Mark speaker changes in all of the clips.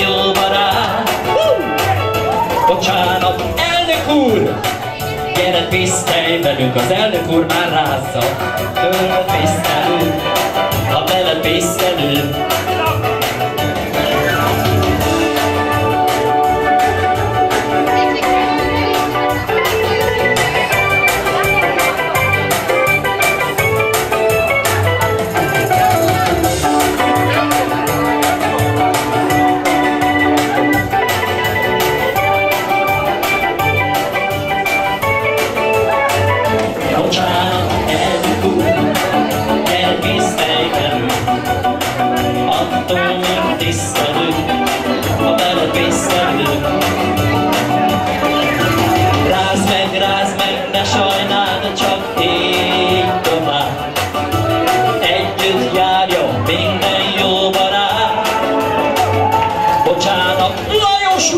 Speaker 1: jó barát. Bocsánat, elnök úr! Gyere, tisztelj velünk, az elnök úr már rázza. Föltisztelünk, a bele tisztelünk.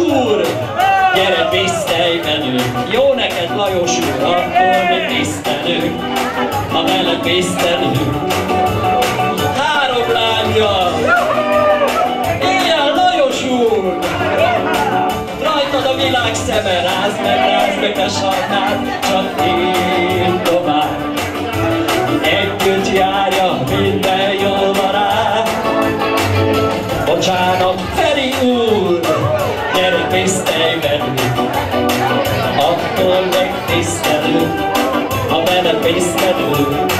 Speaker 1: Úr! Gyere, tisztelj velünk! Jó neked, Lajos úr, akkor mi tisztelünk, ha veled tisztelünk. Három lánya! Ilyen Lajos úr! Rajtad a világ szeme, rázd meg, rázd meg, ne sajnáld, csak így tovább. Együtt járja minden tisztelj velünk, attól meg tisztelünk, ha veled tisztelünk.